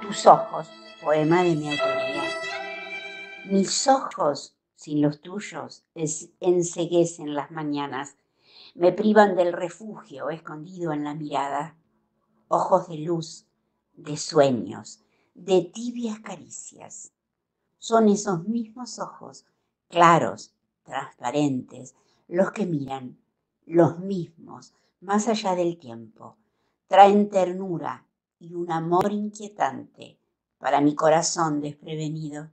Tus ojos, poema de mi autoría. Mis ojos, sin los tuyos, enseguecen las mañanas, me privan del refugio escondido en la mirada. Ojos de luz, de sueños, de tibias caricias. Son esos mismos ojos, claros, transparentes, los que miran, los mismos, más allá del tiempo. Traen ternura y un amor inquietante para mi corazón desprevenido.